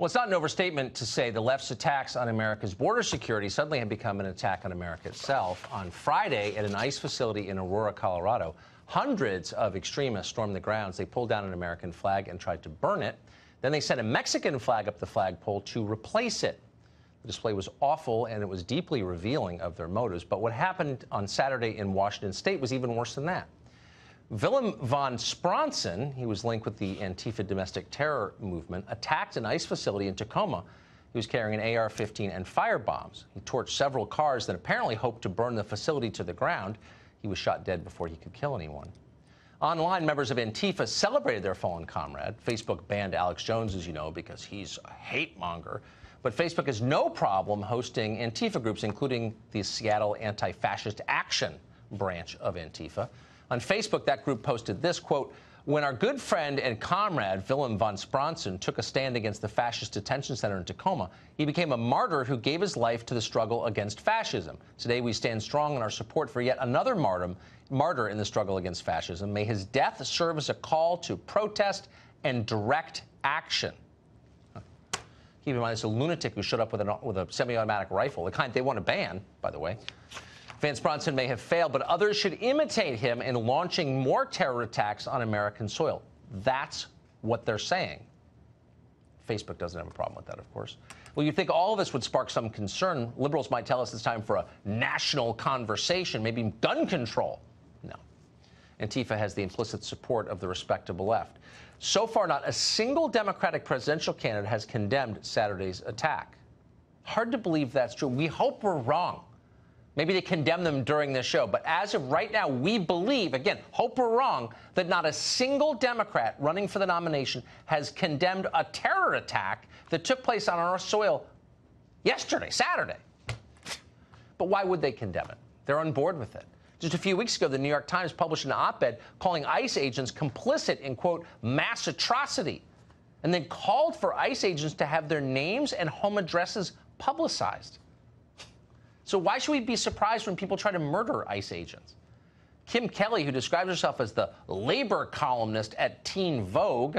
Well, it's not an overstatement to say the left's attacks on America's border security suddenly have become an attack on America itself. On Friday, at an ICE facility in Aurora, Colorado, hundreds of extremists stormed the grounds. They pulled down an American flag and tried to burn it. Then they sent a Mexican flag up the flagpole to replace it. The display was awful and it was deeply revealing of their motives. But what happened on Saturday in Washington state was even worse than that. Willem von Spronsen, he was linked with the Antifa domestic terror movement, attacked an ICE facility in Tacoma. He was carrying an AR 15 and fire bombs. He torched several cars that apparently hoped to burn the facility to the ground. He was shot dead before he could kill anyone. Online, members of Antifa celebrated their fallen comrade. Facebook banned Alex Jones, as you know, because he's a hate monger. But Facebook has no problem hosting Antifa groups, including the Seattle Anti Fascist Action branch of Antifa. On Facebook, that group posted this quote, when our good friend and comrade Willem von Spronsen took a stand against the fascist detention center in Tacoma, he became a martyr who gave his life to the struggle against fascism. Today, we stand strong in our support for yet another martyr, martyr in the struggle against fascism. May his death serve as a call to protest and direct action. Keep in mind, it's a lunatic who showed up with, an, with a semi-automatic rifle, the kind they want to ban, by the way. Van Bronson may have failed, but others should imitate him in launching more terror attacks on American soil. That's what they're saying. Facebook doesn't have a problem with that, of course. Well, you'd think all of this would spark some concern. Liberals might tell us it's time for a national conversation, maybe gun control. No. Antifa has the implicit support of the respectable left. So far, not a single Democratic presidential candidate has condemned Saturday's attack. Hard to believe that's true. We hope we're wrong. Maybe they condemn them during this show. But as of right now, we believe, again, hope we're wrong, that not a single Democrat running for the nomination has condemned a terror attack that took place on our soil yesterday, Saturday. But why would they condemn it? They're on board with it. Just a few weeks ago, the New York Times published an op ed calling ICE agents complicit in, quote, mass atrocity, and then called for ICE agents to have their names and home addresses publicized. So why should we be surprised when people try to murder ICE agents? Kim Kelly, who describes herself as the labor columnist at Teen Vogue,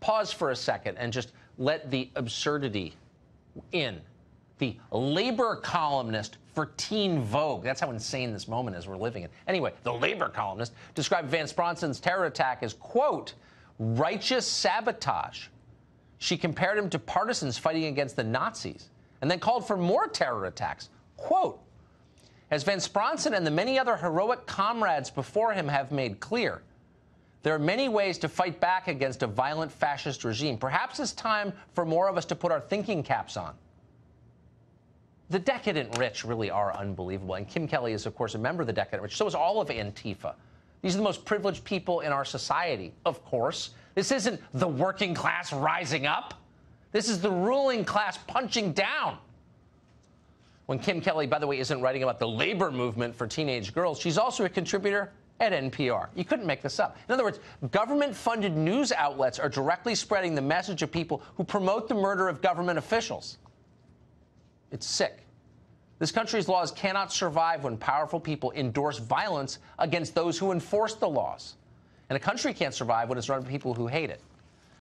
pause for a second and just let the absurdity in. The labor columnist for Teen Vogue. That's how insane this moment is we're living in. Anyway, the labor columnist described Vance Spronsen's terror attack as, quote, righteous sabotage. She compared him to partisans fighting against the Nazis and then called for more terror attacks. Quote, as Van Spronsen and the many other heroic comrades before him have made clear, there are many ways to fight back against a violent fascist regime. Perhaps it's time for more of us to put our thinking caps on. The decadent rich really are unbelievable. And Kim Kelly is, of course, a member of the decadent rich. So is all of Antifa. These are the most privileged people in our society, of course. This isn't the working class rising up. This is the ruling class punching down when Kim Kelly, by the way, isn't writing about the labor movement for teenage girls, she's also a contributor at NPR. You couldn't make this up. In other words, government funded news outlets are directly spreading the message of people who promote the murder of government officials. It's sick. This country's laws cannot survive when powerful people endorse violence against those who enforce the laws. And a country can't survive when it's run by people who hate it.